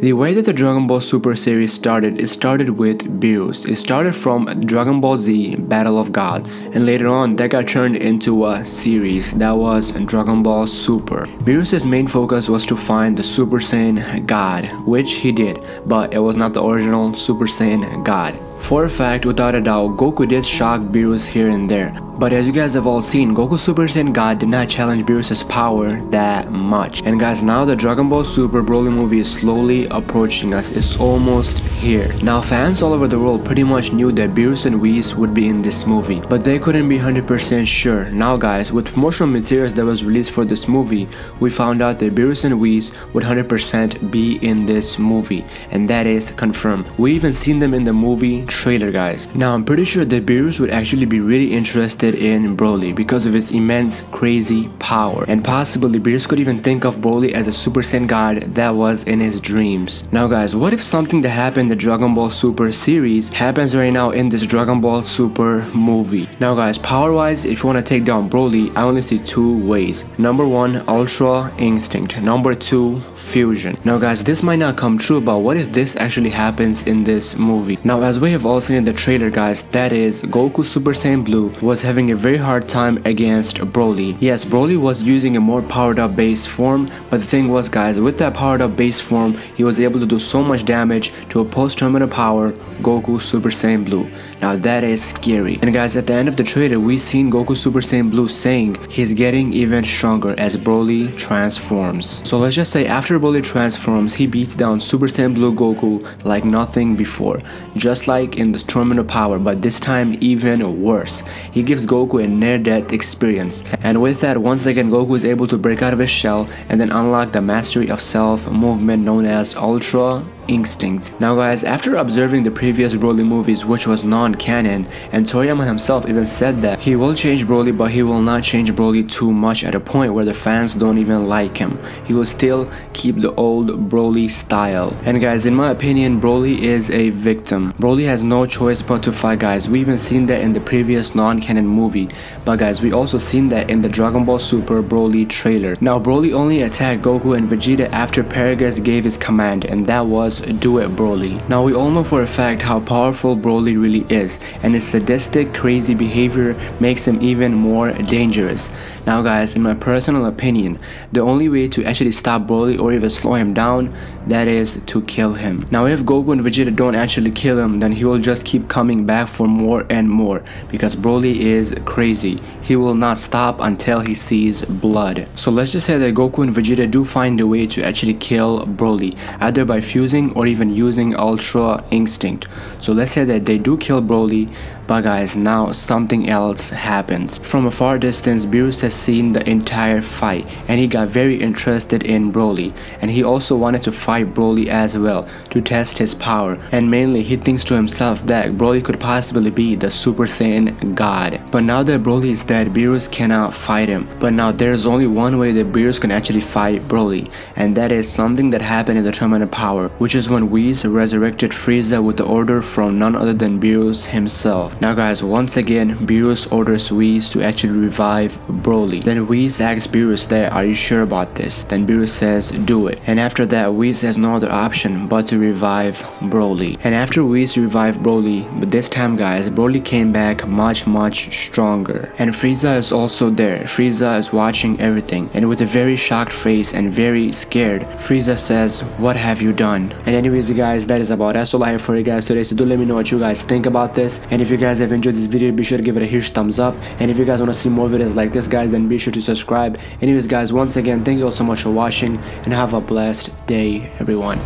The way that the Dragon Ball Super series started, it started with Beerus. It started from Dragon Ball Z Battle of Gods, and later on that got turned into a series that was Dragon Ball Super. Beerus' main focus was to find the Super Saiyan God, which he did, but it was not the original Super Saiyan God. For a fact, without a doubt, Goku did shock Beerus here and there, but as you guys have all seen, Goku Super Saiyan God did not challenge Beerus' power that much. And guys, now the Dragon Ball Super Broly movie is slowly approaching us. It's almost here. Now fans all over the world pretty much knew that Beerus and Whis would be in this movie, but they couldn't be 100% sure. Now guys, with promotional materials that was released for this movie, we found out that Beerus and Whis would 100% be in this movie, and that is confirmed. We even seen them in the movie trailer guys. Now I'm pretty sure that Beerus would actually be really interested in Broly because of his immense crazy power and possibly Beerus could even think of Broly as a Super Saiyan god that was in his dreams. Now guys, what if something that happened in the Dragon Ball Super series happens right now in this Dragon Ball Super movie? Now guys, power wise, if you want to take down Broly, I only see two ways. Number one, Ultra Instinct. Number two, Fusion. Now guys, this might not come true, but what if this actually happens in this movie? Now as we have all seen in the trailer guys, that is Goku Super Saiyan Blue was having having a very hard time against Broly. Yes, Broly was using a more powered up base form, but the thing was guys, with that powered up base form, he was able to do so much damage to a post-Tournament of Power Goku Super Saiyan Blue. Now that is scary. And guys, at the end of the trailer, we seen Goku Super Saiyan Blue saying he's getting even stronger as Broly transforms. So let's just say after Broly transforms, he beats down Super Saiyan Blue Goku like nothing before. Just like in the Tournament of Power, but this time even worse. He gives Goku a near-death experience. And with that, once again, Goku is able to break out of his shell and then unlock the mastery of self movement known as Ultra instinct. Now guys, after observing the previous Broly movies which was non-canon, and Toriyama himself even said that he will change Broly but he will not change Broly too much at a point where the fans don't even like him. He will still keep the old Broly style. And guys, in my opinion, Broly is a victim. Broly has no choice but to fight guys. We even seen that in the previous non-canon movie. But guys, we also seen that in the Dragon Ball Super Broly trailer. Now Broly only attacked Goku and Vegeta after Paragus gave his command and that was do it Broly. Now we all know for a fact how powerful Broly really is and his sadistic crazy behavior makes him even more dangerous. Now guys in my personal opinion the only way to actually stop Broly or even slow him down that is to kill him. Now if Goku and Vegeta don't actually kill him then he will just keep coming back for more and more because Broly is crazy. He will not stop until he sees blood. So let's just say that Goku and Vegeta do find a way to actually kill Broly either by fusing or even using Ultra Instinct. So let's say that they do kill Broly, but guys, now something else happens. From a far distance, Beerus has seen the entire fight and he got very interested in Broly. And he also wanted to fight Broly as well to test his power. And mainly he thinks to himself that Broly could possibly be the Super Saiyan God. But now that Broly is dead, Beerus cannot fight him. But now there's only one way that Beerus can actually fight Broly. And that is something that happened in the Tournament of Power, which is when Whis resurrected Frieza with the order from none other than Beerus himself. Now guys, once again, Beerus orders Whis to actually revive Broly. Then Whis asks Beerus that, are you sure about this? Then Beerus says, do it. And after that, Whis has no other option but to revive Broly. And after Whis revived Broly, but this time guys, Broly came back much much stronger. And Frieza is also there. Frieza is watching everything. And with a very shocked face and very scared, Frieza says, what have you done? And anyways guys, that is about that's all I have for you guys today. So do let me know what you guys think about this. And if you guys have enjoyed this video be sure to give it a huge thumbs up and if you guys want to see more videos like this guys then be sure to subscribe anyways guys once again thank you all so much for watching and have a blessed day everyone